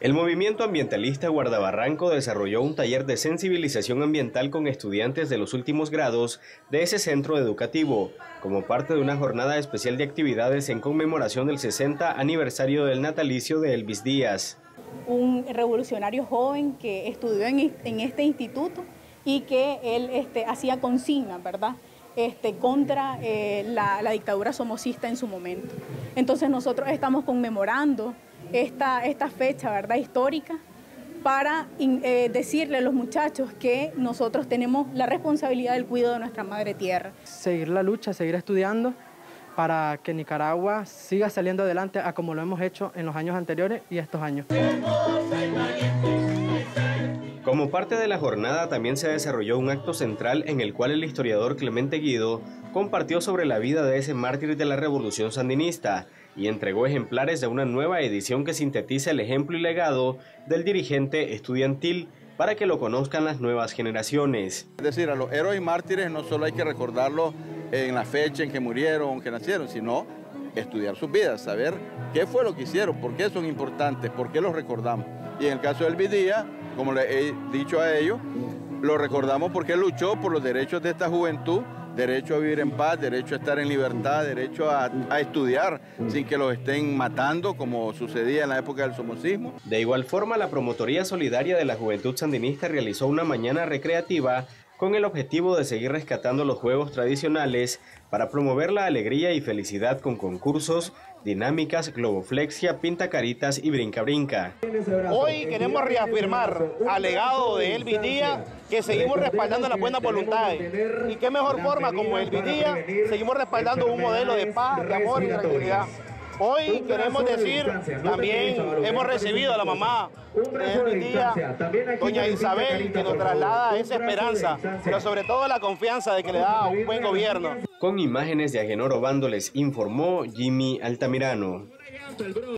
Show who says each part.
Speaker 1: El movimiento ambientalista Guardabarranco desarrolló un taller de sensibilización ambiental con estudiantes de los últimos grados de ese centro educativo, como parte de una jornada especial de actividades en conmemoración del 60 aniversario del natalicio de Elvis Díaz.
Speaker 2: Un revolucionario joven que estudió en, este instituto y que él este, hacía consigna, ¿verdad? Este, contra eh, la, la dictadura somocista en su momento. Entonces nosotros estamos conmemorando esta, esta fecha ¿verdad? histórica para eh, decirle a los muchachos que nosotros tenemos la responsabilidad del cuidado de nuestra madre tierra.
Speaker 3: Seguir la lucha, seguir estudiando para que Nicaragua siga saliendo adelante a como lo hemos hecho en los años anteriores y estos años.
Speaker 1: Como parte de la jornada también se desarrolló un acto central en el cual el historiador Clemente Guido compartió sobre la vida de ese mártir de la revolución sandinista y entregó ejemplares de una nueva edición que sintetiza el ejemplo y legado del dirigente estudiantil para que lo conozcan las nuevas generaciones.
Speaker 4: Es decir, a los héroes y mártires no solo hay que recordarlos en la fecha en que murieron, que nacieron, sino estudiar sus vidas, saber qué fue lo que hicieron, por qué son importantes, por qué los recordamos. Y en el caso del Vidía, como le he dicho a ellos, lo recordamos porque luchó por los derechos de esta juventud derecho a vivir en paz, derecho a estar en libertad, derecho a, estudiar sin que los estén matando como sucedía en la época del somocismo.
Speaker 1: De igual forma, la Promotoría Solidaria de la Juventud Sandinista realizó una mañana recreativa con el objetivo de seguir rescatando los juegos tradicionales para promover la alegría y felicidad con concursos, dinámicas, globoflexia, pinta caritas y brinca brinca.
Speaker 5: Hoy queremos reafirmar al legado de Elvis Díaz que seguimos respaldando las buenas voluntades. Y qué mejor forma como Elvis Díaz, seguimos respaldando un modelo de paz, de amor y tranquilidad. Hoy queremos decir, también hemos recibido a la mamá de día, doña Isabel, que nos traslada esa esperanza, pero sobre todo la confianza de que le da un buen gobierno.
Speaker 1: Con imágenes de Agenor Obando les informó Jimmy Altamirano.